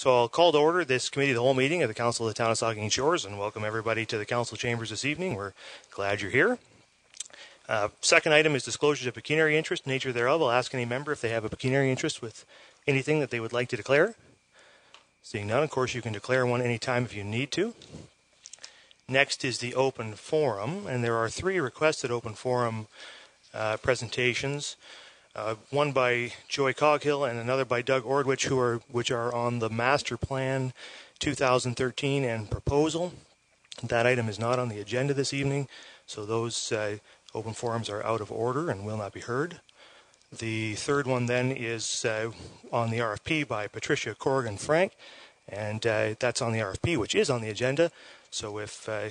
So I'll call to order this committee the whole meeting of the Council of the Town of Saugeen Shores and welcome everybody to the council chambers this evening. We're glad you're here. Uh, second item is disclosures of pecuniary interest, nature thereof. I'll ask any member if they have a pecuniary interest with anything that they would like to declare. Seeing none, of course, you can declare one anytime if you need to. Next is the open forum, and there are three requested open forum uh, presentations uh, one by Joy Coghill and another by Doug Ordwich, who are which are on the master plan 2013 and proposal. That item is not on the agenda this evening, so those uh, open forums are out of order and will not be heard. The third one then is uh, on the RFP by Patricia Corrigan Frank, and uh, that's on the RFP, which is on the agenda. So if uh,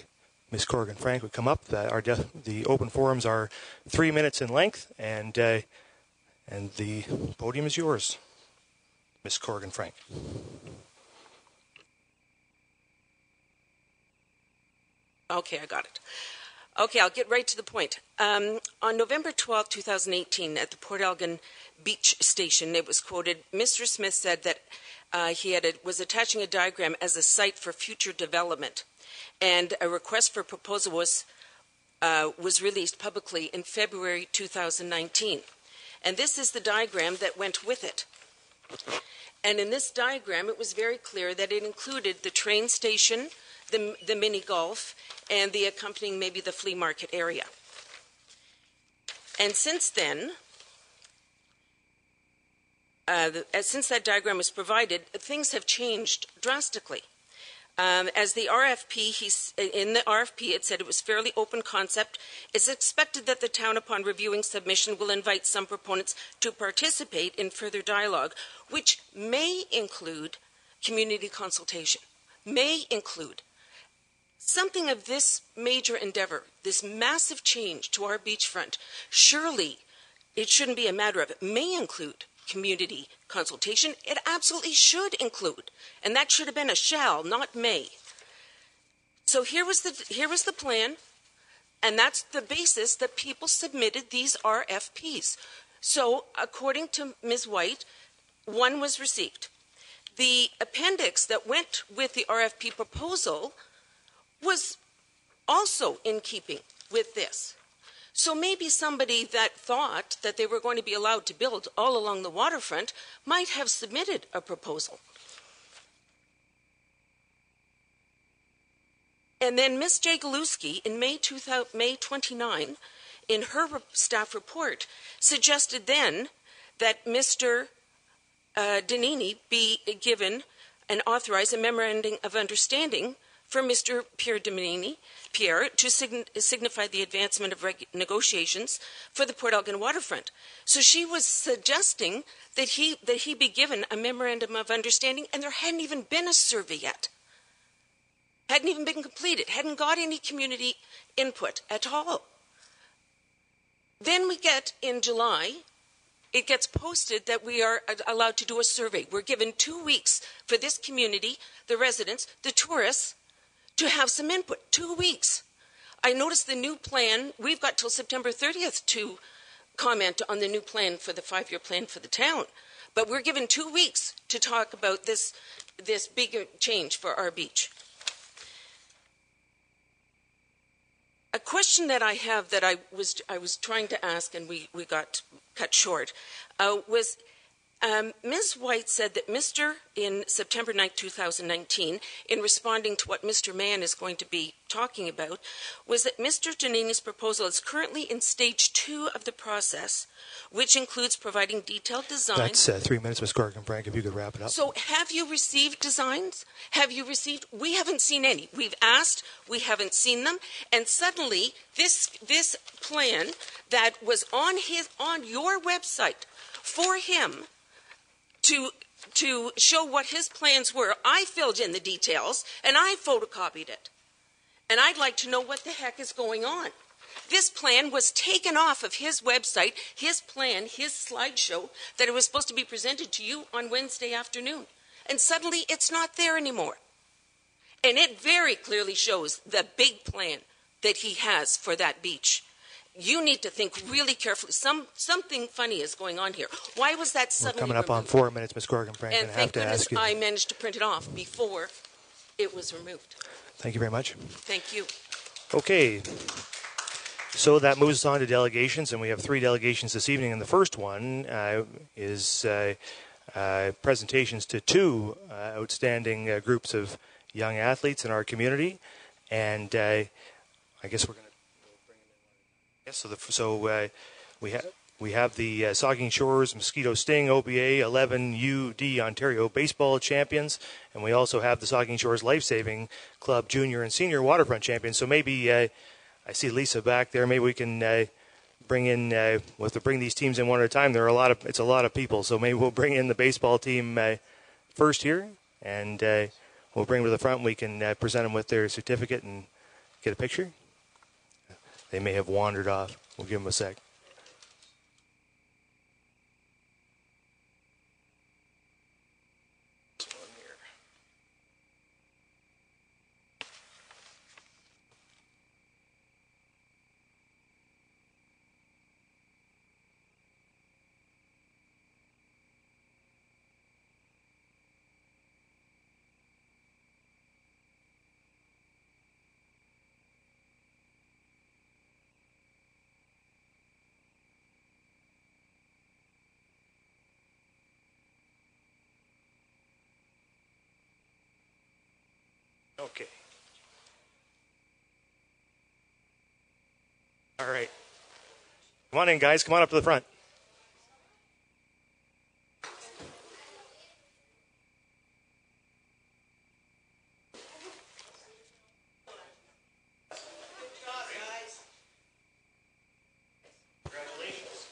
Ms. Corrigan Frank would come up, the, our de- the open forums are three minutes in length, and uh, and the podium is yours, Ms. Corrigan Frank. Okay, I got it. Okay, I'll get right to the point. Um, on November 12, 2018, at the Port Elgin Beach Station, it was quoted Mr. Smith said that uh, he had a, was attaching a diagram as a site for future development, and a request for proposal was, uh, was released publicly in February 2019. And this is the diagram that went with it. And in this diagram, it was very clear that it included the train station, the, the mini golf, and the accompanying maybe the flea market area. And since then, uh, the, since that diagram was provided, things have changed drastically. Um, as the RFP, in the RFP, it said it was fairly open concept. It's expected that the town, upon reviewing submission, will invite some proponents to participate in further dialogue, which may include community consultation, may include something of this major endeavor, this massive change to our beachfront. Surely it shouldn't be a matter of it may include community consultation. It absolutely should include, and that should have been a shall, not may. So here was the here was the plan, and that's the basis that people submitted these RFPs. So according to Ms. White, one was received. The appendix that went with the RFP proposal was also in keeping with this. So maybe somebody that thought that they were going to be allowed to build all along the waterfront might have submitted a proposal. And then Ms. Jagalewski in May, 2000, May 29, in her staff report, suggested then that Mr. Uh, Donini be given and authorize a memorandum of understanding for Mr. Pierre Dominini, Pierre to sign- signify the advancement of reg- negotiations for the Port Elgin waterfront. So she was suggesting that he that he be given a memorandum of understanding, and there hadn't even been a survey yet. Hadn't even been completed. Hadn't got any community input at all. Then we get in July it gets posted that we are allowed to do a survey. We're given two weeks for this community, the residents, the tourists, to have some input. Two weeks. I noticed the new plan, we've got till September 30th to comment on the new plan for the five year plan for the town. But we're given two weeks to talk about this, this big change for our beach. A question that I have that I was, I was trying to ask and we, we got cut short uh, was Ms. White said that Mr. in September 9, 2019, in responding to what Mr. Mann is going to be talking about, was that Mr. Donini's proposal is currently in stage two of the process, which includes providing detailed designs. That's uh, three minutes, Ms. Corrigan Frank, if you could wrap it up. So, have you received designs? Have you received? We haven't seen any. We've asked, we haven't seen them, and suddenly this this plan that was on his on your website for him to to show what his plans were. I filled in the details and I photocopied it. And I'd like to know what the heck is going on. This plan was taken off of his website, his plan, his slideshow that it was supposed to be presented to you on Wednesday afternoon. And suddenly it's not there anymore. And it very clearly shows the big plan that he has for that beach. You need to think really carefully. Some something funny is going on here. Why was that We're coming up on four minutes, Ms. Corrigan. Frank, And and I have thank to goodness ask you. I managed to print it off before it was removed. Thank you very much. Thank you. Okay. So that moves us on to delegations, and we have three delegations this evening. And the first one uh, is uh, uh, presentations to two uh, outstanding uh, groups of young athletes in our community. And uh, I guess we're going to bring them in. Yes, so, the, so uh, we, ha- we have the uh, Shores Mosquito Sting OBA 11 UD Ontario Baseball Champions, and we also have the Saugeen Shores Life Saving Club Junior and Senior Waterfront Champions. So maybe uh, I see Lisa back there. Maybe we can uh, bring in. Uh, we'll have bring these teams in one at a time. There are a lot of. It's a lot of people. So maybe we'll bring in the baseball team uh, first here, and uh, we'll bring them to the front. And we can uh, present them with their certificate and get a picture. They may have wandered off. We'll give them a sec. Okay. All right. Come on in, guys. Come on up to the front. Congratulations.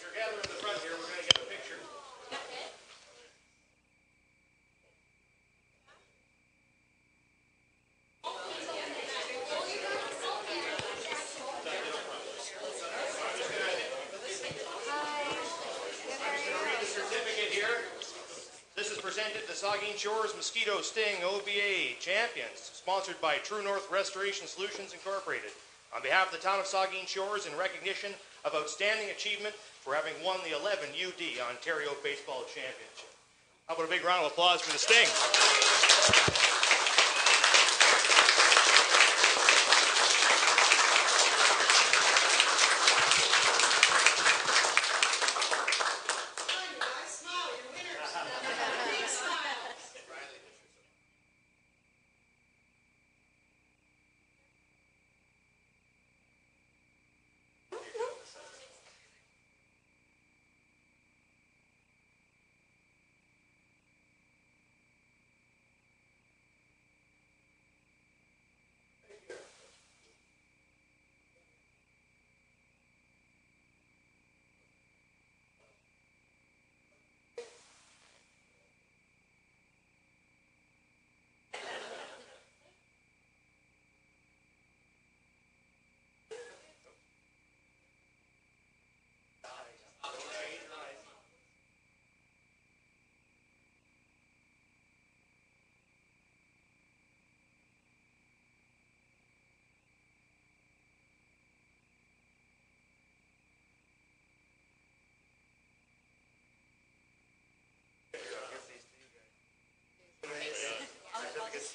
You're gathering in the front here. We're going to get a picture. certificate here. This is presented to Saugeen Shores Mosquito Sting OBA Champions, sponsored by True North Restoration Solutions Incorporated. On behalf of the town of Saugeen Shores, in recognition of outstanding achievement for having won the 11 UD Ontario Baseball Championship. How about a big round of applause for the Sting?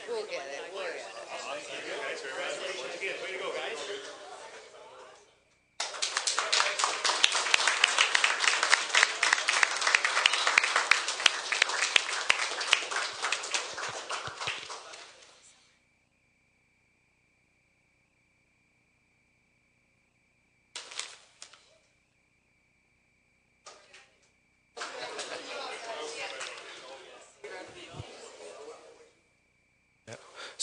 We'll get it. We'll get it. Congratulations again. Way to go, guys.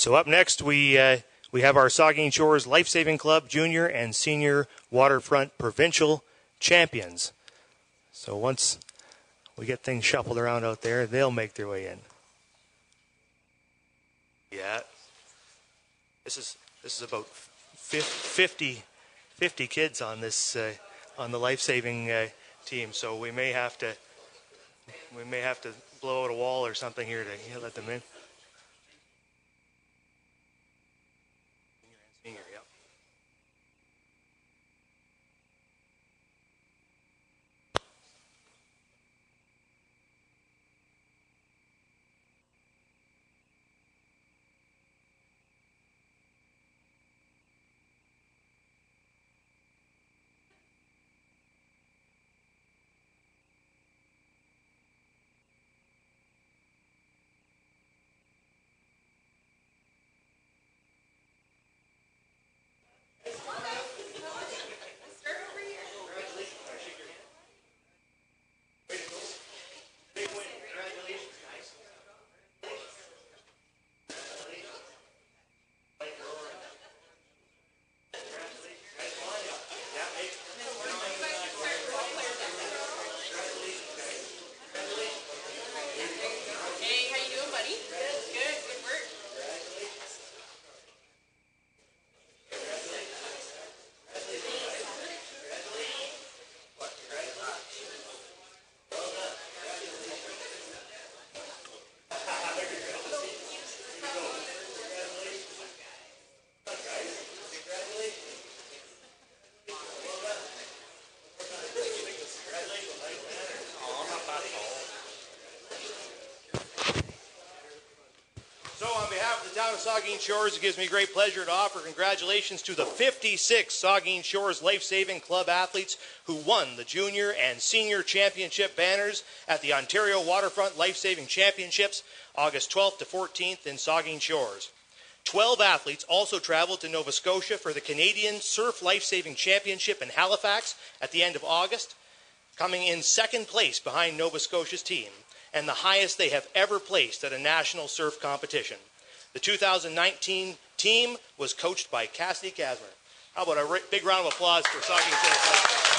So up next, we uh, we have our Saugeen Shores Life Saving Club Junior and Senior Waterfront Provincial Champions. So once we get things shuffled around out there, they'll make their way in. Yeah. This is this is about fif- 50, 50 kids on this uh, on the life saving uh, team, so we may have to we may have to blow out a wall or something here to let them in. Town of Saugeen Shores, it gives me great pleasure to offer congratulations to the 56 Saugeen Shores Life Saving Club athletes who won the junior and senior championship banners at the Ontario Waterfront Life Saving Championships, August 12th to 14th in Saugeen Shores. 12 athletes also traveled to Nova Scotia for the Canadian Surf Life Saving Championship in Halifax at the end of August, coming in second place behind Nova Scotia's team and the highest they have ever placed at a national surf competition. The 2019 team was coached by Cassidy Casmer. How about a big round of applause for Saugeen?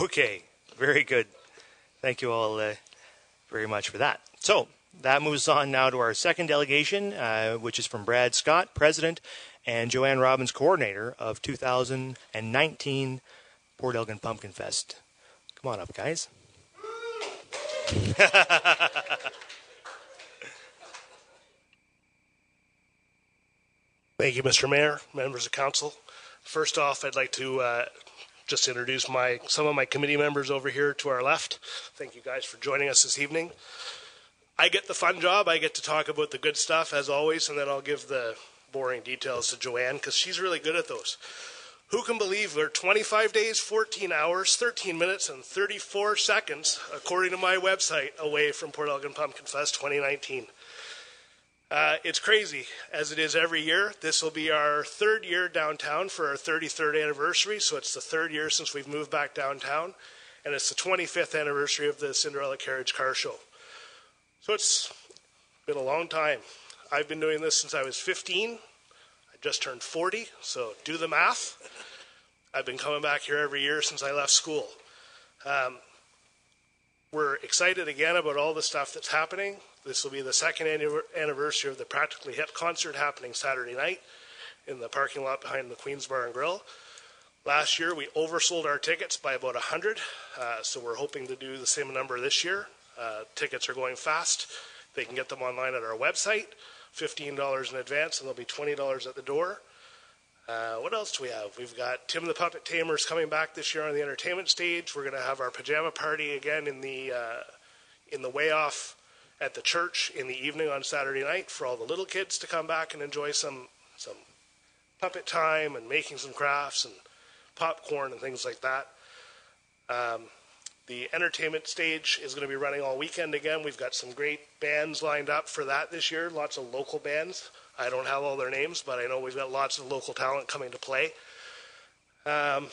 Okay, very good. Thank you all uh, very much for that. So that moves on now to our second delegation, uh, which is from Brad Scott, President, and Joanne Robbins, Coordinator of 2019 Port Elgin Pumpkin Fest. Come on up, guys. Thank you, Mr. Mayor, members of council. First off, I'd like to uh, just introduce my some of my committee members over here to our left. Thank you guys for joining us this evening. I get the fun job. I get to talk about the good stuff as always, and then I'll give the boring details to Joanne because she's really good at those. Who can believe we're 25 days, 14 hours, 13 minutes, and 34 seconds, according to my website, away from Port Elgin Pumpkin Fest 2019? Uh, it's crazy, as it is every year. This will be our third year downtown for our 33rd anniversary, so it's the third year since we've moved back downtown, and it's the 25th anniversary of the Cinderella Carriage Car Show. So it's been a long time. I've been doing this since I was 15. I just turned 40, so do the math. I've been coming back here every year since I left school. Um, we're excited again about all the stuff that's happening. This will be the second anniversary of the Practically Hip concert happening Saturday night in the parking lot behind the Queen's Bar and Grill. Last year we oversold our tickets by about 100, uh, so we're hoping to do the same number this year. Uh, tickets are going fast. They can get them online at our website, $15 in advance, and they'll be $20 at the door. Uh, what else do we have? We've got Tim the Puppet Tamers coming back this year on the entertainment stage. We're going to have our pajama party again in the uh, in the way off at the church in the evening on Saturday night for all the little kids to come back and enjoy some some puppet time and making some crafts and popcorn and things like that. Um, the entertainment stage is going to be running all weekend again. We've got some great bands lined up for that this year, lots of local bands. I don't have all their names, but I know we've got lots of local talent coming to play. Um,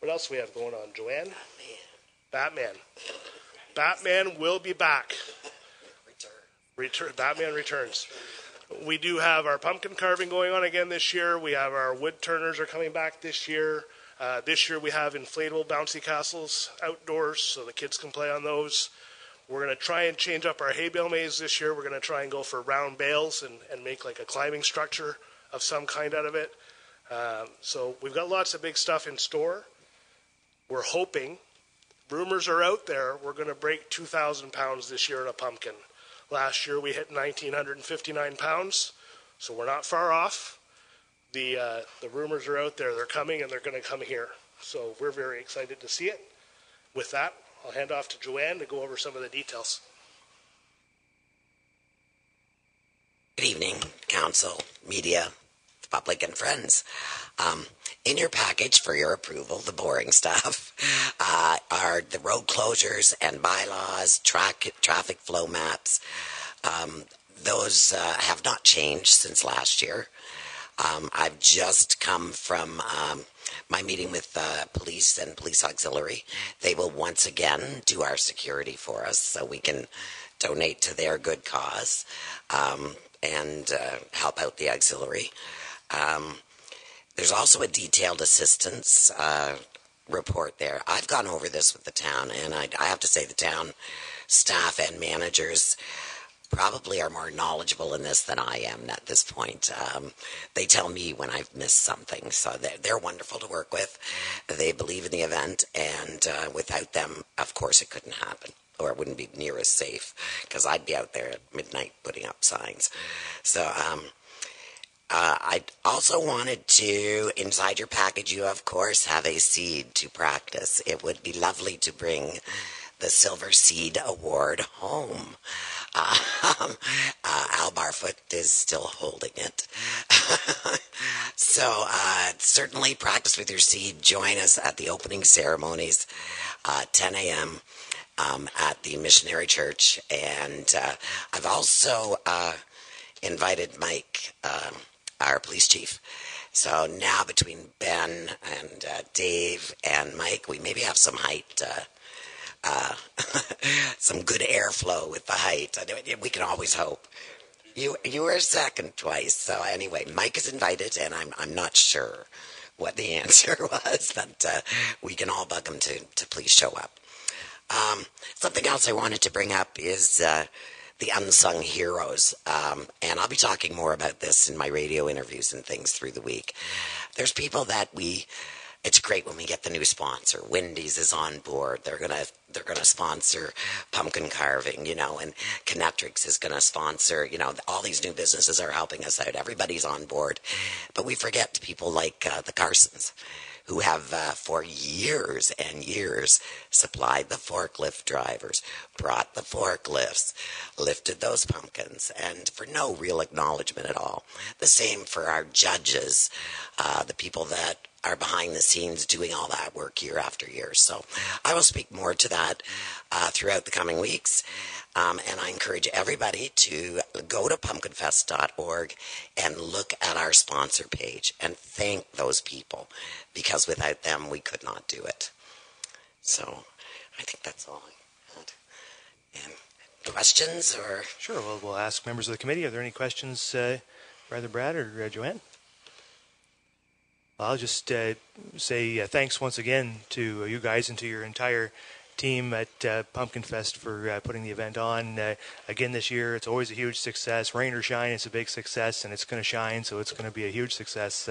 what else do we have going on, Joanne? Batman. Batman will be back. Return. Batman returns. We do have our pumpkin carving going on again this year. We have our wood turners are coming back this year. Uh, this year we have inflatable bouncy castles outdoors, so the kids can play on those. We're going to try and change up our hay bale maze this year. We're going to try and go for round bales and, and make like a climbing structure of some kind out of it. Um, so we've got lots of big stuff in store. We're hoping, rumors are out there, we're going to break 2,000 pounds this year in a pumpkin. Last year we hit 1,959 pounds, so we're not far off. The, uh, the rumors are out there, they're coming and they're going to come here. So we're very excited to see it. With that, I'll hand off to Joanne to go over some of the details. Good evening, council, media, public, and friends. Um, in your package for your approval, the boring stuff, uh, are the road closures and bylaws, track, traffic flow maps. Um, those uh, have not changed since last year. Um, I've just come from um, my meeting with uh, police and police auxiliary. They will once again do our security for us so we can donate to their good cause um, and uh, help out the auxiliary. Um, there's also a detailed assistance uh, report there. I've gone over this with the town, and I, I have to say the town staff and managers probably are more knowledgeable in this than I am at this point. Um, they tell me when I've missed something, so they're, they're, wonderful to work with. They believe in the event, and uh, without them, of course, it couldn't happen. Or it wouldn't be near as safe because I'd be out there at midnight putting up signs. So, um, uh, I also wanted to, inside your package, you of course have a seed to practice. It would be lovely to bring the Silver Seed Award home. Um, uh, Al Barfoot is still holding it. so uh, certainly practice with your seed. Join us at the opening ceremonies, uh, 10 a.m. Um, at the Missionary Church. And uh, I've also invited Mike, um, our police chief. So now between Ben and uh, Dave and Mike, we maybe have some height uh, some good airflow with the height. We can always hope. You you were second twice, so anyway, Mike is invited, and I'm I'm not sure what the answer was, but uh, we can all bug him to, to please show up. Um, something else I wanted to bring up is uh, the unsung heroes. Um, and I'll be talking more about this in my radio interviews and things through the week. There's people that we it's great when we get the new sponsor. Wendy's is on board. They're gonna they're gonna sponsor pumpkin carving, you know, and Kinectrics is gonna sponsor. You know, all these new businesses are helping us out. Everybody's on board, but we forget people like uh, the Carsons, who have uh, for years and years supplied the forklift drivers, brought the forklifts, lifted those pumpkins, and for no real acknowledgement at all. The same for our judges, uh, the people that are behind the scenes doing all that work year after year. So I will speak more to that uh, throughout the coming weeks. Um, and I encourage everybody to go to pumpkinfest.org and look at our sponsor page and thank those people because without them we could not do it. So I think that's all I had. And questions or Sure. Well, we'll ask members of the committee. Are there any questions, uh, for either Brad or uh, Joanne? I'll just uh, say uh, thanks once again to uh, you guys and to your entire team at uh, Pumpkin Fest for uh, putting the event on uh, again this year. It's always a huge success. Rain or shine, it's a big success, and it's going to shine, so it's going to be a huge success.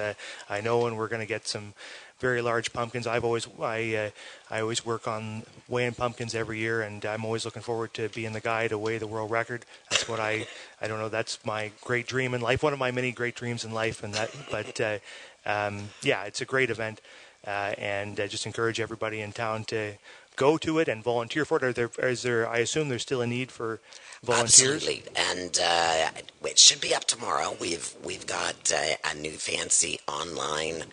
I know, and we're going to get some very large pumpkins. I've always I uh, I always work on weighing pumpkins every year, and I'm always looking forward to being the guy to weigh the world record. That's what I I don't know. That's my great dream in life. One of my many great dreams in life, and that. But uh, um, yeah, it's a great event, uh, and I just encourage everybody in town to go to it and volunteer for it. Are there, is there? I assume there's still a need for volunteers. Absolutely, and uh, it should be up tomorrow. We've we've got uh, a new fancy online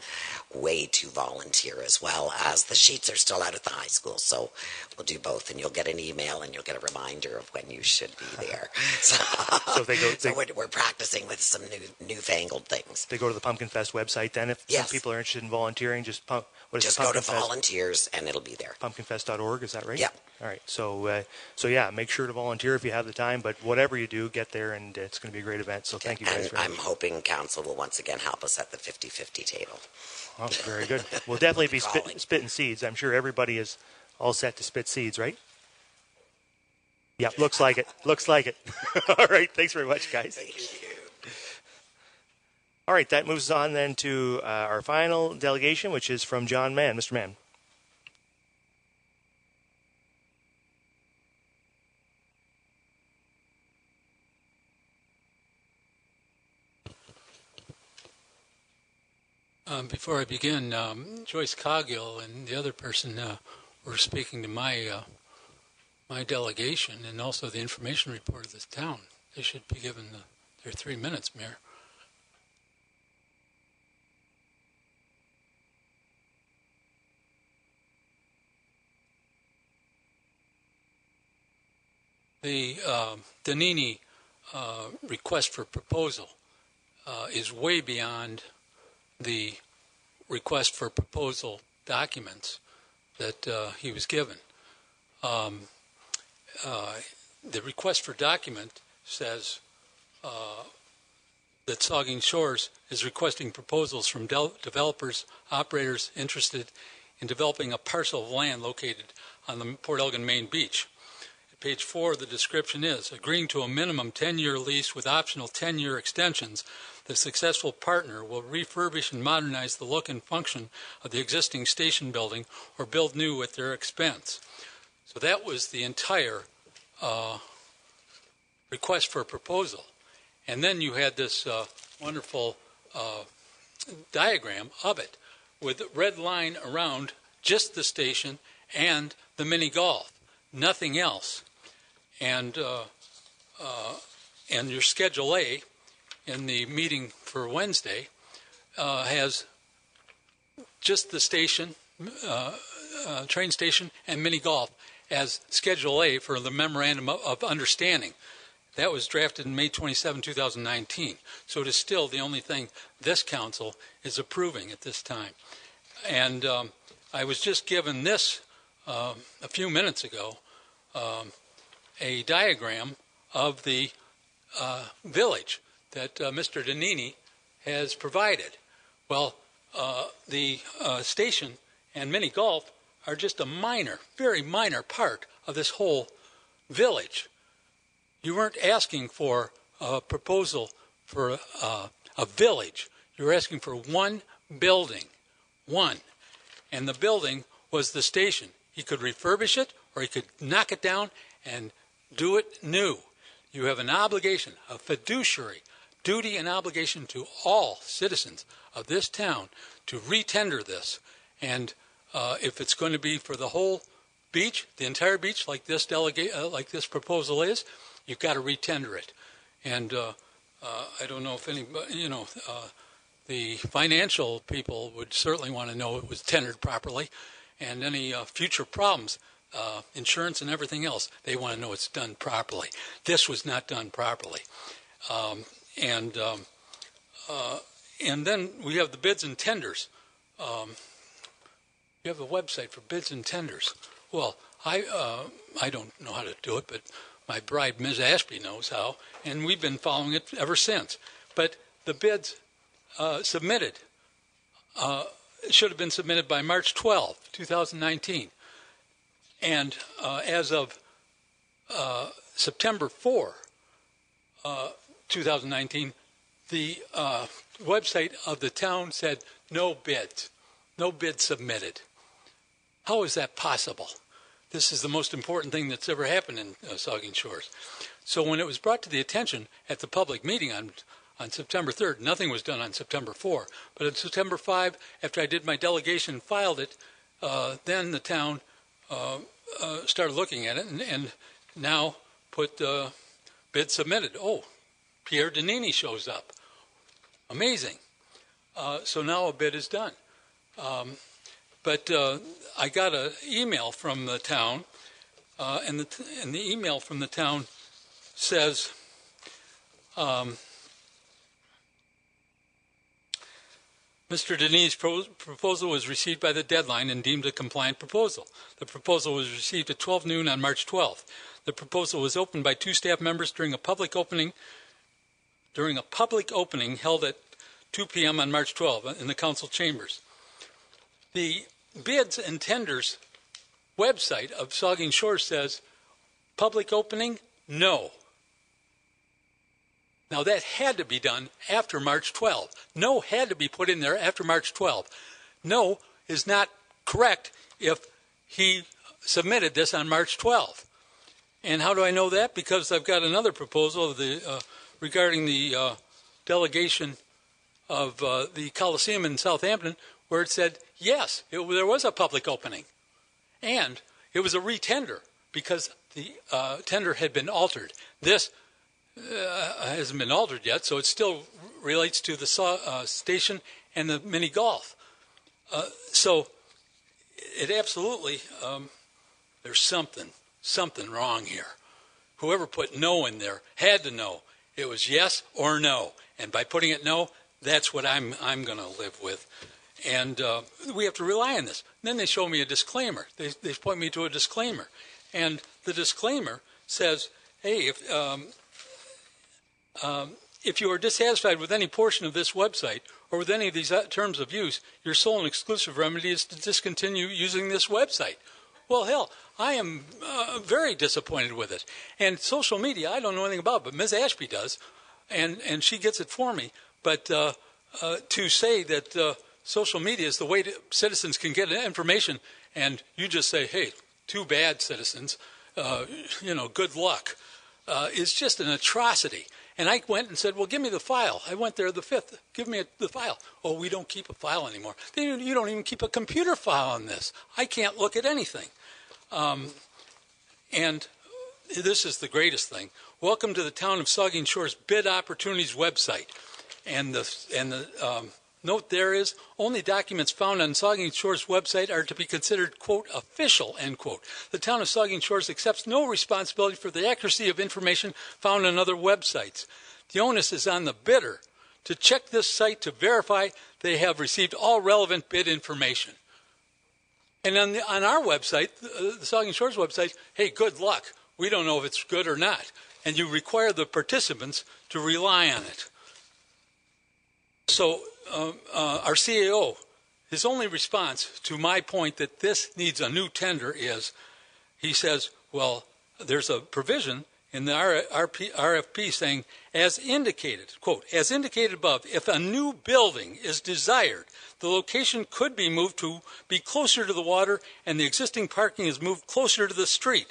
way to volunteer as well as the sheets are still out at the high school, so we'll do both, and you'll get an email and you'll get a reminder of when you should be there. So, So they go- so we're, we're practicing with some new newfangled things. They go to the Pumpkin Fest website. Then, if Yes. some people are interested in volunteering, just pump, what is Just it? go to Fest- volunteers, and it'll be there. pumpkinfest.org. Is that right? Yeah. All right. So, uh, so yeah, make sure to volunteer if you have the time. But whatever you do, get there, and it's going to be a great event. So, thank you guys And very I'm much. hoping council will once again help us at the 50-50 table. Oh, very good. We'll definitely be spit, spitting seeds. I'm sure everybody is all set to spit seeds, right? Yep. Looks like it. Looks like it. all right. Thanks very much, guys. All right. That moves on then to uh, our final delegation, which is from John Mann. Mr. Mann. Um, before I begin, um, Joyce Coggill and the other person uh, were speaking to my uh, my delegation and also the information report of this town. They should be given the, their three minutes, Mayor. The uh, Danini uh, request for proposal uh, is way beyond the request for proposal documents that uh, he was given. Um, uh, the request for document says uh, that Saugeen Shores is requesting proposals from del- developers, operators interested in developing a parcel of land located on the Port Elgin Main Beach. Page four, the description is agreeing to a minimum 10 year lease with optional 10 year extensions the successful partner will refurbish and modernize the look and function of the existing station building or build new at their expense. So that was the entire uh, request for a proposal. And then you had this uh, wonderful uh, diagram of it with red line around just the station and the mini golf, nothing else. And uh, uh, and your Schedule A in the meeting for Wednesday uh, has just the station, train station, and mini golf as Schedule A for the memorandum of, understanding. That was drafted in May 27, 2019. So it is still the only thing this council is approving at this time. And um, I was just given this uh, a few minutes ago um, a diagram of the uh, village that uh, Mr. Danini has provided. Well, uh, the uh, station and mini golf are just a minor, very minor part of this whole village. You weren't asking for a proposal for a, a village. You were asking for one building, one, and the building was the station. He could refurbish it or he could knock it down and do it new. You have an obligation, a fiduciary duty and obligation to all citizens of this town to retender this. And uh, if it's going to be for the whole beach, the entire beach, like this delegate, uh, like this proposal is, you've got to retender it. And uh, uh I don't know if any, you know, uh, the financial people would certainly want to know it was tendered properly, and any uh, future problems. Insurance and everything else, they want to know it's done properly. This was not done properly. Um, and um, uh, and then we have the bids and tenders. Um, you have a website for bids and tenders. Well, I uh, I don't know how to do it, but my bride, Ms. Ashby, knows how, and we've been following it ever since. But the bids uh, submitted uh, should have been submitted by March 12, 2019, and uh, as of uh, September 4, 2019, the uh, website of the town said no bids, no bid submitted. How is that possible? This is the most important thing that's ever happened in uh, Shores. So when it was brought to the attention at the public meeting on on September 3rd, nothing was done on September 4. But on September 5, after I did my delegation and filed it, uh, then the town uh, uh, started looking at it and, and now put uh, bid submitted. Oh, Pierre Danini shows up. Amazing. Uh, so now a bid is done. Um, but uh, I got an email from the town, uh, and, the t- and the email from the town says, um, Mr. Denny's pro- proposal was received by the deadline and deemed a compliant proposal. The proposal was received at 12 noon on March 12th. The proposal was opened by two staff members during a public opening during a public opening held at 2 p.m. on March 12 in the council chambers. The bids and tenders website of Saugeen Shores says public opening, no. Now that had to be done after March 12. No had to be put in there after March 12. No is not correct if he submitted this on March 12. And how do I know that? Because I've got another proposal of the uh, regarding the uh, delegation of uh, the Coliseum in Southampton, where it said, yes, it, there was a public opening. And it was a retender because the uh, tender had been altered. This uh, hasn't been altered yet, so it still relates to the uh, station and the mini golf. Uh, so it absolutely, um, there's something, something wrong here. Whoever put no in there had to know it was yes or no. And by putting it no, that's what I'm, I'm going to live with. And uh, we have to rely on this. And then they show me a disclaimer. They, they point me to a disclaimer. And the disclaimer says, hey, if, um, um, if you are dissatisfied with any portion of this website or with any of these uh, terms of use, your sole and exclusive remedy is to discontinue using this website. Well, hell, I am uh, very disappointed with it. And social media, I don't know anything about, but Ms. Ashby does, and and she gets it for me. But uh, uh, to say that uh, social media is the way to, citizens can get information, and you just say, "Hey, too bad, citizens," uh, you know, good luck, is just an atrocity. And I went and said, "Well, give me the file." I went there the fifth. Give me the file. Oh, we don't keep a file anymore. You don't even keep a computer file on this. I can't look at anything. Um, and this is the greatest thing. Welcome to the town of Saugeen Shores bid opportunities website. And the and the um, note there is only documents found on Saugeen Shores website are to be considered quote official end quote. The town of Saugeen Shores accepts no responsibility for the accuracy of information found on other websites. The onus is on the bidder to check this site to verify they have received all relevant bid information. And on, the, on our website, the, uh, the Saugeen Shores website, hey, good luck. We don't know if it's good or not. And you require the participants to rely on it. So uh, our CAO, his only response to my point that this needs a new tender is he says, well, there's a provision in the RFP saying, as indicated, quote, as indicated above, if a new building is desired, the location could be moved to be closer to the water and the existing parking is moved closer to the street.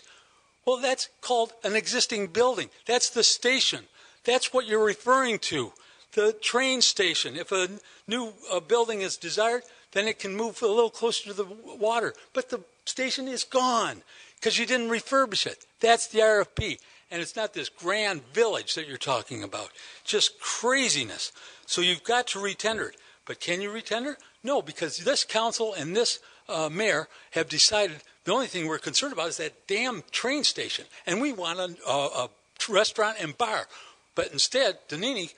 Well, that's called an existing building. That's the station. That's what you're referring to. The train station. If a new uh, building is desired, then it can move a little closer to the water. But the station is gone because you didn't refurbish it. That's the RFP. And it's not this grand village that you're talking about. Just craziness. So you've got to retender it. But can you retender? No, because this council and this uh, mayor have decided the only thing we're concerned about is that damn train station. And we want a, a, a restaurant and bar. But instead, Danini, uh,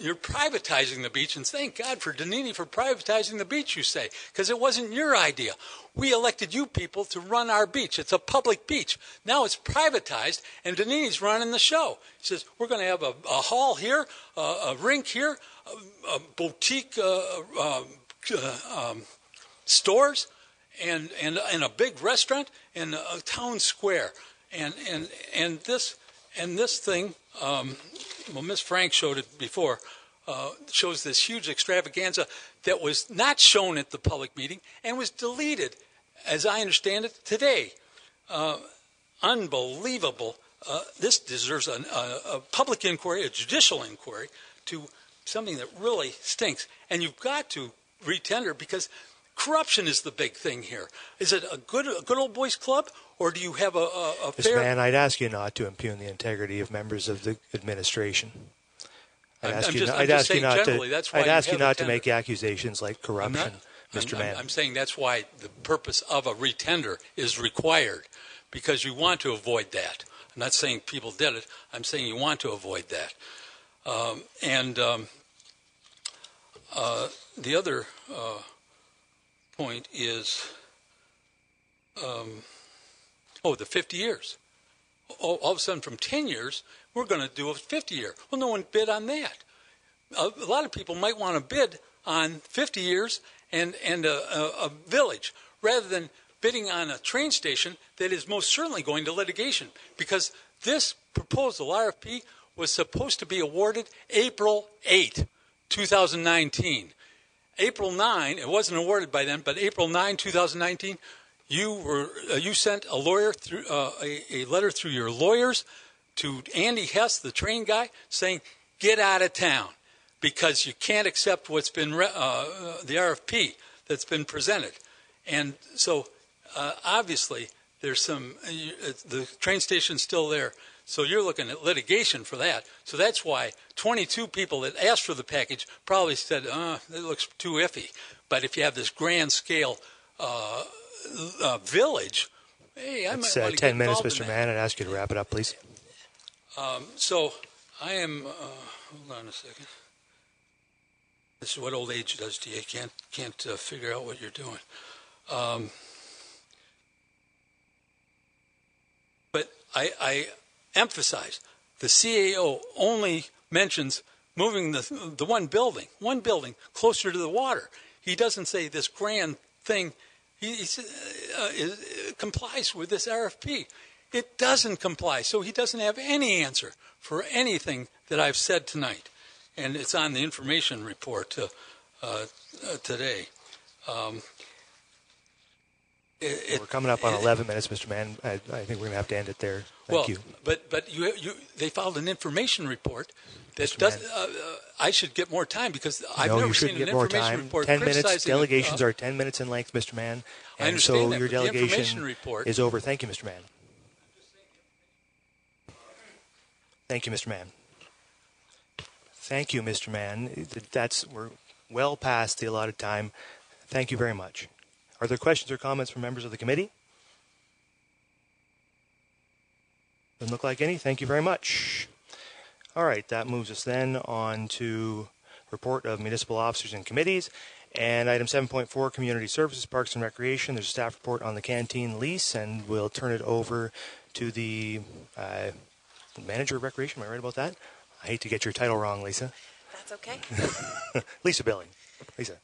you're privatizing the beach, and thank God for Danini for privatizing the beach, you say, because it wasn't your idea. We elected you people to run our beach. It's a public beach. Now it's privatized, and Danini's running the show. He says, We're going to have a, a hall here, a, a rink here, a, a boutique uh, uh, uh, um, stores, and, and, and a big restaurant, and a town square. And, and, and, this, and this thing, um, well, Miss Frank showed it before, uh, shows this huge extravaganza that was not shown at the public meeting and was deleted, as I understand it, today. Uh, unbelievable. Uh, this deserves a, a, a public inquiry, a judicial inquiry, to something that really stinks. And you've got to retender because corruption is the big thing here. Is it a good, a good old boys club, or do you have a, a, a Mr. fair? Mann, I'd ask you not to impugn the integrity of members of the administration. I'd I'm- ask I'm you, just- not- I'm I'd just ask you saying not generally, to. that's why I'd ask you not to make accusations like corruption, not- Mr. I'm, Mann. I'm, I'm saying that's why the purpose of a retender is required, because you want to avoid that. I'm not saying people did it. I'm saying you want to avoid that. Um, and um, uh, the other uh, point is, um, oh, the 50 years. All, of a sudden, from 10 years, we're going to do a 50 year. Well, no one bid on that a, a lot of people might want to bid on 50 years and, and a, a, a village rather than bidding on a train station that is most certainly going to litigation because this proposal, RFP, was supposed to be awarded April 8, 2019. April 9, it wasn't awarded by then, but April 9, 2019, you were uh, you sent a lawyer through uh, a, a letter through your lawyers to Andy Hess, the train guy, saying get out of town because you can't accept what's been re- uh, the RFP that's been presented, and so uh, obviously there's some uh, uh, the train station's still there. So you're looking at litigation for that. So that's why 22 people that asked for the package probably said, uh, it looks too iffy. But if you have this grand scale uh, uh, village, hey, I It's might uh, want to 10 get minutes, Mr. Mann. I'd ask you to wrap it up, please. So I am. Uh, hold on a second. This is what old age does to you. You can't can't uh, figure out what you're doing. Um, but I, I emphasize the CAO only mentions moving the the one building, one building closer to the water. He doesn't say this grand thing. He, he uh, is, complies with this RFP. It doesn't comply, so he doesn't have any answer for anything that I've said tonight, and it's on the information report uh, uh, uh, today. Um, it, it- We're coming up on it- 11 minutes, Mr. Mann. I, I think we're going to have to end it there. Thank well, you. but but you you they filed an information report that Mr. does. Uh, uh, I should get more time because I've no, never you seen an get more information time. report 10 minutes. Delegations uh, are 10 minutes in length, Mr. Mann. I And so understand that, your delegation information report- is over. Thank you, Mr. Mann. Thank you, Mr. Mann. Thank you, Mr. Mann. That's we're well past the allotted time. Thank you very much. Are there questions or comments from members of the committee? Doesn't look like any. Thank you very much. All right, that moves us then on to report of municipal officers and committees. And item 7.4, Community Services, Parks and Recreation. There's a staff report on the canteen lease, and we'll turn it over to the uh, manager of recreation. Am I right about that? I hate to get your title wrong, Lisa. that's okay. Lisa Billing. Lisa.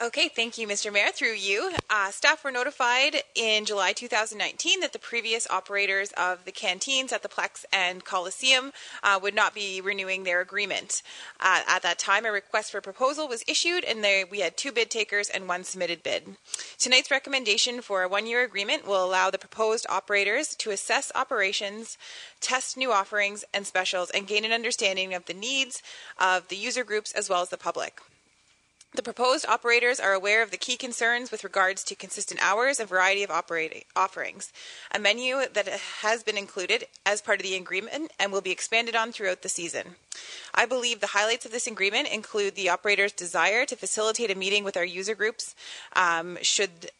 Okay, thank you, Mr. Mayor. Through you, uh, staff were notified in July 2019 that the previous operators of the canteens at the Plex and Coliseum uh, would not be renewing their agreement. Uh, at that time, a request for proposal was issued, and there, we had two bid takers and one submitted bid. Tonight's recommendation for a one-year agreement will allow the proposed operators to assess operations, test new offerings and specials, and gain an understanding of the needs of the user groups as well as the public. The proposed operators are aware of the key concerns with regards to consistent hours and variety of offerings. A menu that has been included as part of the agreement and will be expanded on throughout the season. I believe the highlights of this agreement include the operator's desire to facilitate a meeting with our user groups um, should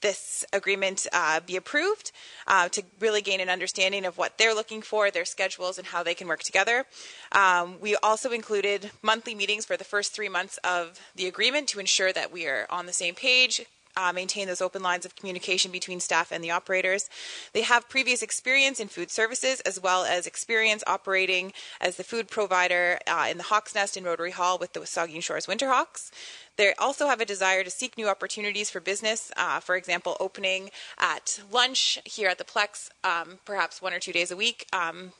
this agreement uh, be approved uh, to really gain an understanding of what they're looking for, their schedules, and how they can work together. Um, we also included monthly meetings for the first three months of the agreement to ensure that we are on the same page. Uh, maintain those open lines of communication between staff and the operators. They have previous experience in food services as well as experience operating as the food provider uh, in the Hawks Nest in Rotary Hall with the Saugeen Shores Winterhawks. They also have a desire to seek new opportunities for business. Uh, for example, opening at lunch here at the Plex, um, perhaps one or two days a week. Um,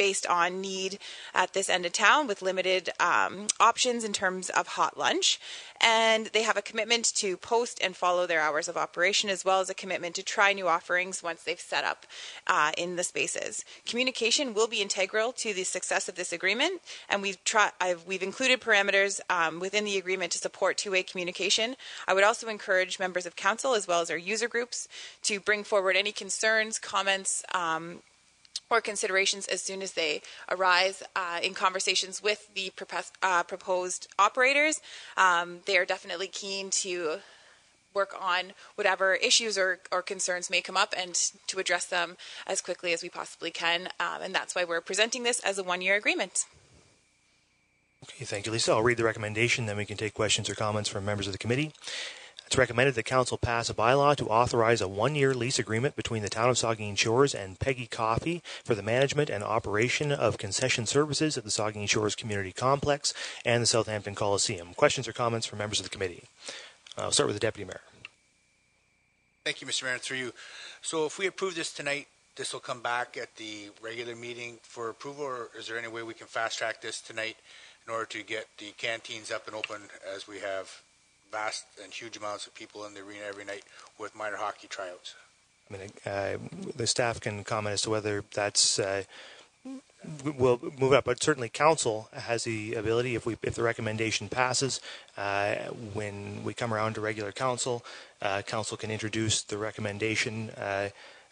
based on need at this end of town with limited um, options in terms of hot lunch. And they have a commitment to post and follow their hours of operation, as well as a commitment to try new offerings once they've set up uh, in the spaces. Communication will be integral to the success of this agreement, and we've tried. We've included parameters um, within the agreement to support two-way communication. I would also encourage members of council, as well as our user groups, to bring forward any concerns, comments, um, or considerations as soon as they arise uh, in conversations with the propos- uh, proposed operators. Um, they are definitely keen to work on whatever issues or, or concerns may come up and to address them as quickly as we possibly can. Um, and that's why we're presenting this as a one year agreement. Okay, thank you, Lisa. I'll read the recommendation, then we can take questions or comments from members of the committee. It's recommended that Council pass a bylaw to authorize a one-year lease agreement between the Town of Saugeen Shores and Peggy Coffee for the management and operation of concession services at the Saugeen Shores Community Complex and the Southampton Coliseum. Questions or comments from members of the committee? Uh, I'll start with the Deputy Mayor. Thank you, Mr. Mayor, through you. So if we approve this tonight, this will come back at the regular meeting for approval, or is there any way we can fast track this tonight in order to get the canteens up and open as we have vast and huge amounts of people in the arena every night with minor hockey tryouts. I mean, uh, the staff can comment as to whether that's uh, will move up, but certainly council has the ability, if we if the recommendation passes, uh, when we come around to regular council, uh, council can introduce the recommendation uh,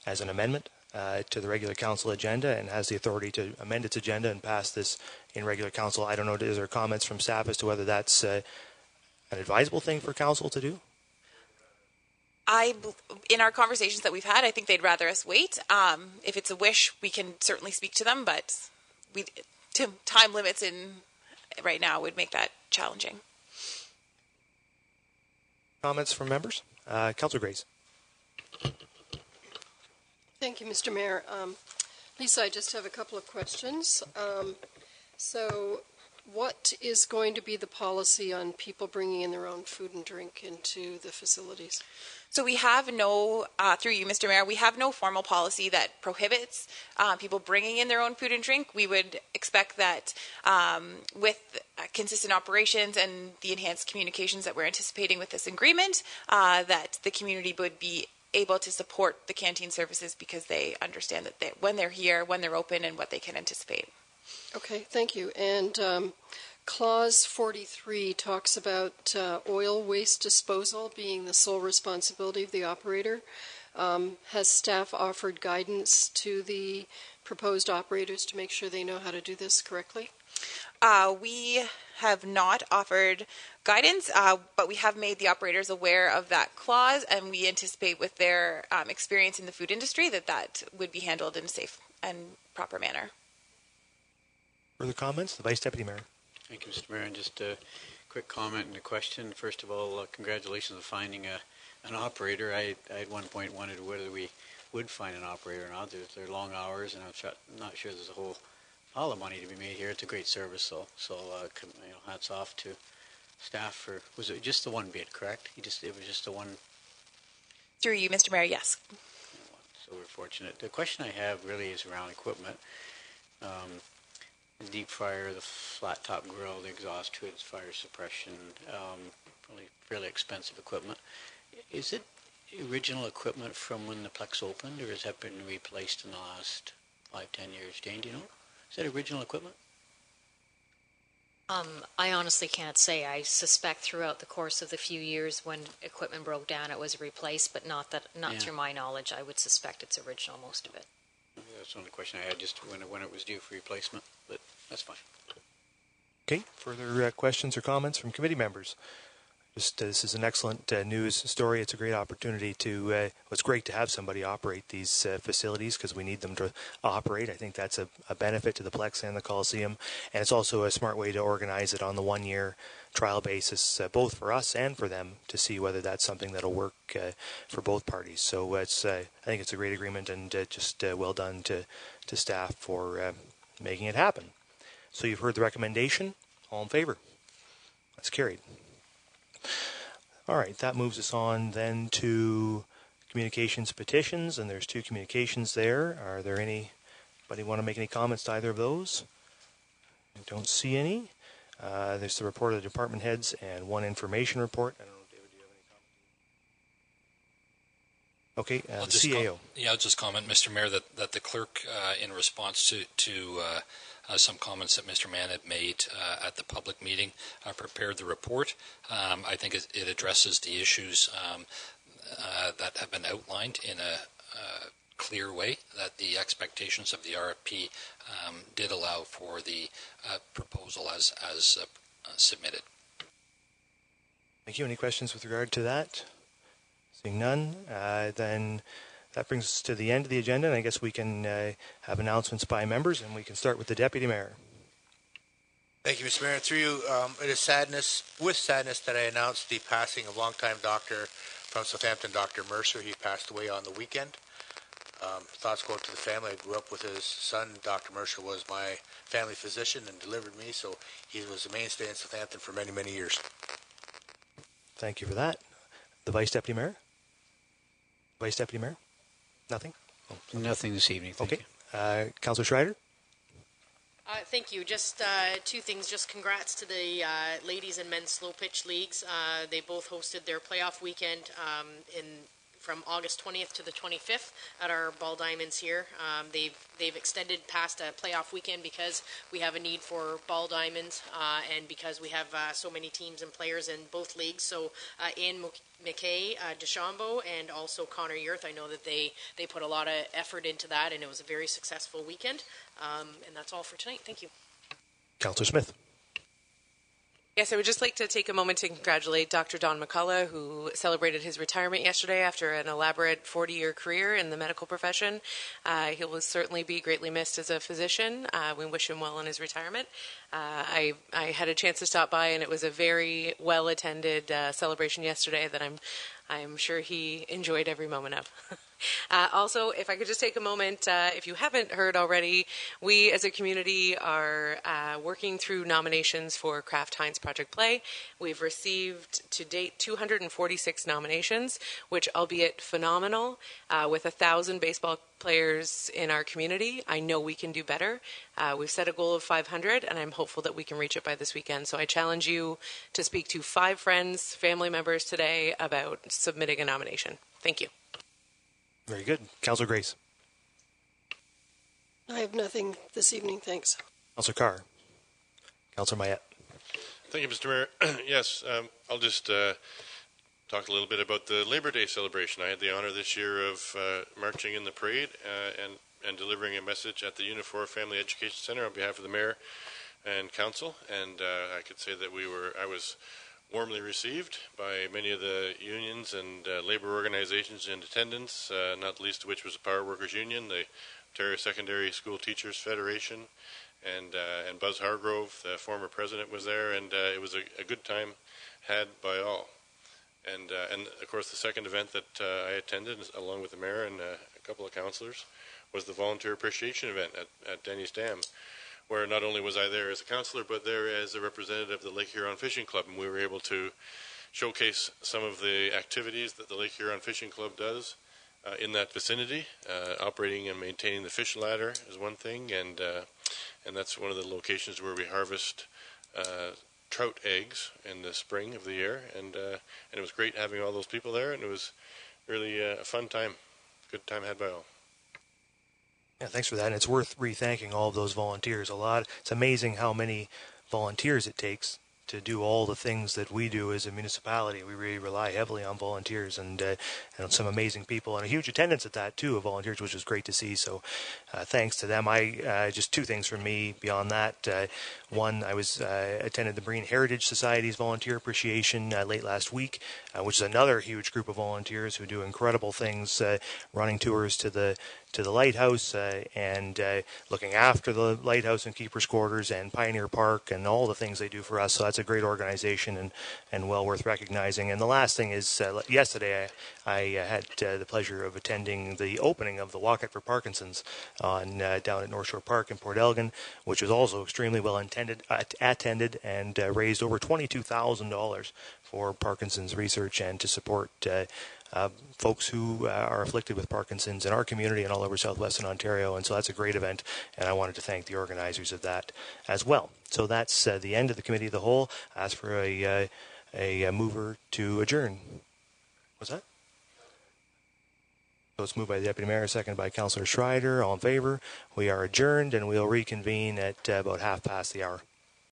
as an amendment. Uh, to the regular council agenda and has the authority to amend its agenda and pass this in regular council. I don't know. Is there comments from staff as to whether that's an advisable thing for council to do? I, in our conversations that we've had, I think they'd rather us wait. Um, if it's a wish, we can certainly speak to them, but we to time limits in right now would make that challenging. Comments from members? Uh, Councilor Grace. Thank you, Mr. Mayor. Um, Lisa, I just have a couple of questions. Um, so, what is going to be the policy on people bringing in their own food and drink into the facilities? So we have no, uh, through you, Mr. Mayor, we have no formal policy that prohibits uh, people bringing in their own food and drink. We would expect that um, with uh, consistent operations and the enhanced communications that we're anticipating with this agreement, uh, that the community would be able to support the canteen services because they understand that they, when they're here, when they're open, and what they can anticipate. Okay, thank you. And um, Clause 43 talks about uh, oil waste disposal being the sole responsibility of the operator. Um, has staff offered guidance to the proposed operators to make sure they know how to do this correctly? Uh, we have not offered guidance, uh, but we have made the operators aware of that clause, and we anticipate with their um, experience in the food industry that that would be handled in a safe and proper manner. Further comments? The Vice Deputy Mayor. Thank you, Mr. Mayor. And just a quick comment and a question. First of all, uh, congratulations on finding a, an operator. I, I at one point wondered whether we would find an operator or not. There's, there are long hours, and I'm not sure there's a whole pile of money to be made here. It's a great service, though. So, uh, com- you know, hats off to staff for. Was it just the one bid? Correct? You just it was just the one. Through you, Mr. Mayor, yes. So we're fortunate. The question I have really is around equipment. Um, the deep fryer, the flat top grill, the exhaust hoods, fire suppression, um, probably fairly expensive equipment. Is it original equipment from when the Plex opened, or has that been replaced in the last five, ten years? Jane, do you know? Is that original equipment? Um, I honestly can't say. I suspect throughout the course of the few years when equipment broke down, it was replaced, but not that, not Yeah. through my knowledge. I would suspect it's original, most of it. That's the only question I had, just when it, when it was due for replacement, that's fine. Okay, further uh, questions or comments from committee members? Just uh, this is an excellent uh, news story. It's a great opportunity to. Uh, it's great to have somebody operate these uh, facilities because we need them to operate. I think that's a, a benefit to the Plex and the Coliseum, and it's also a smart way to organize it on the one-year trial basis, uh, both for us and for them, to see whether that's something that'll work uh, for both parties. So it's. I think it's a great agreement, and just well done to to staff for making it happen. So you've heard the recommendation. All in favor? That's carried. All right, that moves us on then to communications petitions, and there's two communications there. Are there any? anybody want to make any comments to either of those? I don't see any. Uh, there's the report of the department heads and one information report. I don't know, David, do you have any comments? Okay, uh, I'll the just com- yeah, I'll just comment, Mr. Mayor, that, that the clerk, uh, in response to, to uh, some comments that Mr. Mann had made uh, at the public meeting, uh, prepared the report. Um, I think it, it addresses the issues um, uh, that have been outlined in a uh, clear way, that the expectations of the RFP um, did allow for the uh, proposal as, as uh, uh, submitted. Thank you. Any questions with regard to that? Seeing none, uh, then that brings us to the end of the agenda, and I guess we can uh, have announcements by members, and we can start with the deputy mayor. Thank you, Mr. Mayor. Through you, um, it is sadness, with sadness, that I announce the passing of longtime doctor from Southampton, Dr. Mercer. He passed away on the weekend. Um, thoughts go out to the family. I grew up with his son. Dr. Mercer was my family physician and delivered me, so he was a mainstay in Southampton for many, many years. Thank you for that. The vice deputy mayor? Vice deputy mayor? Nothing? Nothing this evening. Thank Okay. Uh, Councilor Shrider? Uh, thank you. Just uh, two things. Just congrats to the uh, ladies and men's slow pitch leagues. Uh, they both hosted their playoff weekend um, in from August 20th to the 25th at our Ball Diamonds here. Um, they've they've extended past a playoff weekend because we have a need for Ball Diamonds uh, and because we have uh, so many teams and players in both leagues. So uh, Mc- McKay, uh, and also Connor Yurth. I know that they they put a lot of effort into that, and it was a very successful weekend. Um, and that's all for tonight. Thank you. Councilor Smith? Yes, I would just like to take a moment to congratulate Dr. Don McCullough, who celebrated his retirement yesterday after an elaborate 40 year career in the medical profession. Uh, he will certainly be greatly missed as a physician. Uh, we wish him well in his retirement. Uh, I, I had a chance to stop by, and it was a very well attended uh, celebration yesterday that I'm, I'm sure he enjoyed every moment of. Uh, also, if I could just take a moment, uh, if you haven't heard already, we as a community are uh, working through nominations for Kraft Heinz Project Play. We've received to date 246 nominations, which, albeit phenomenal, uh, with a thousand baseball players in our community, I know we can do better. Uh, we've set a goal of 500, and I'm hopeful that we can reach it by this weekend. So I challenge you to speak to five friends, family members today about submitting a nomination. Thank you. Very good. Councilor Grace? I have nothing this evening, thanks. Councilor Carr? Councilor Mayette? Thank you, Mr. Mayor. yes, um, I'll just uh, talk a little bit about the Labor Day celebration. I had the honor this year of uh, marching in the parade uh, and, and delivering a message at the Unifor Family Education Center on behalf of the mayor and council. And uh, I could say that we were, I was warmly received by many of the unions and uh, labor organizations in attendance, uh, not the least of which was the Power Workers Union, the Ontario Secondary School Teachers Federation, and uh, and Buzz Hargrove, the former president, was there, and uh, it was a, a, good time had by all. And uh, and of course, the second event that uh, I attended, along with the mayor and a couple of councillors, was the volunteer appreciation event at, at Denny's Dam, where not only was I there as a councillor, but there as a representative of the Lake Huron Fishing Club, and we were able to showcase some of the activities that the Lake Huron Fishing Club does uh, in that vicinity. Uh, operating and maintaining the fish ladder is one thing, and uh, and that's one of the locations where we harvest uh, trout eggs in the spring of the year, and uh, and it was great having all those people there, and it was really uh, a fun time, good time had by all. Yeah, thanks for that. And it's worth re-thanking all of those volunteers. A lot. It's amazing how many volunteers it takes to do all the things that we do as a municipality. We really rely heavily on volunteers and uh, and some amazing people and a huge attendance at that too of volunteers, which is great to see. So, uh, thanks to them. I uh, just two things for me beyond that. Uh, one, I was uh, attended the Marine Heritage Society's volunteer appreciation uh, late last week, which is another huge group of volunteers who do incredible things, running tours to the to the lighthouse uh, and uh, looking after the lighthouse and keepers quarters and Pioneer Park and all the things they do for us. So that's a great organization and, and well worth recognizing. And the last thing is uh, yesterday I, I had uh, the pleasure of attending the opening of the Walkout for Parkinson's on uh, down at North Shore Park in Port Elgin, which was also extremely well intended, attended and uh, raised over $22,000 for Parkinson's research and to support uh, folks who uh, are afflicted with Parkinson's in our community and all over southwestern Ontario. And so that's a great event, and I wanted to thank the organizers of that as well. So that's uh, the end of the committee of the whole. I ask for a, uh, a, a mover to adjourn. What's that? So it's moved by the Deputy Mayor, seconded by Councillor Shrider. All in favor? We are adjourned, and we'll reconvene at uh, about half past the hour.